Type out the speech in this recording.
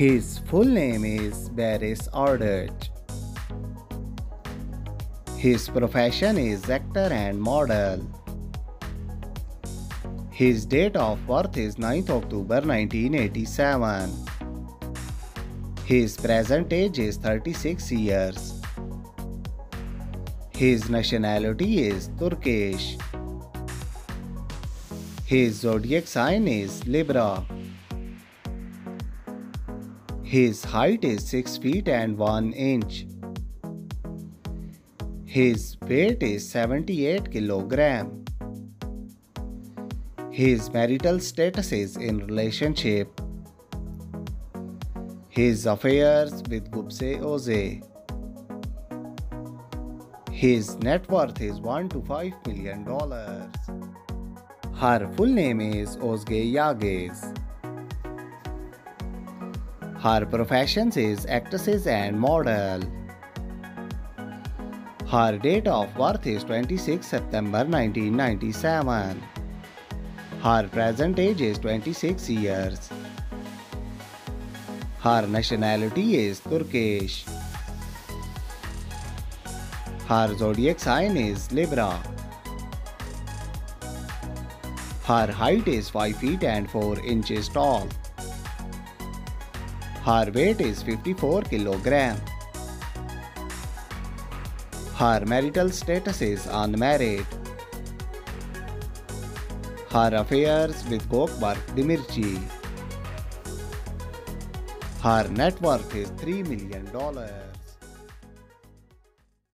His full name is Baris Arduc. His profession is actor and model. His date of birth is 9th October 1987. His present age is 36 years. His nationality is Turkish. His zodiac sign is Libra. His height is 6 feet and 1 inch. His weight is 78 kilogram. His marital status is in relationship. His affairs with Gupse Ozay. His net worth is 1 to 5 million dollars. Her full name is Ozge Yagiz. Her professions is actress and model. Her date of birth is 26 September 1997. Her present age is 26 years. Her nationality is Turkish. Her zodiac sign is Libra. Her height is 5 feet and 4 inches tall. Her weight is 54 kg. Her marital status is unmarried. Her affairs with Gokberk Demirci. Her net worth is $3 million.